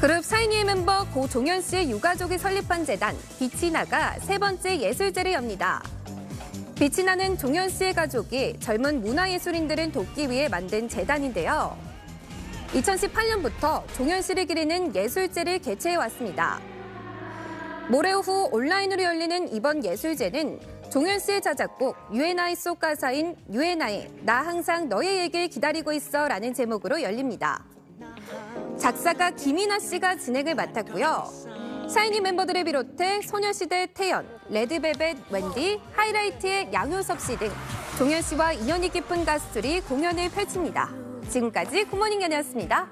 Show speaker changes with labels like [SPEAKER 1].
[SPEAKER 1] 그룹 샤이니의 멤버 고 종현 씨의 유가족이 설립한 재단 빛이 나가 세 번째 예술제를 엽니다. 빛이 나는 종현 씨의 가족이 젊은 문화예술인들을 돕기 위해 만든 재단인데요. 2018년부터 종현 씨를 기리는 예술제를 개최해 왔습니다. 모레 오후 온라인으로 열리는 이번 예술제는 종현 씨의 자작곡 유엔아이 속 가사인 유엔아이 나 항상 너의 얘기를 기다리고 있어 라는 제목으로 열립니다. 작사가 김이나 씨가 진행을 맡았고요. 샤이니 멤버들을 비롯해 소녀시대 태연, 레드벨벳 웬디, 하이라이트의 양효섭 씨 등 종현 씨와 인연이 깊은 가수들이 공연을 펼칩니다. 지금까지 굿모닝 연이었습니다.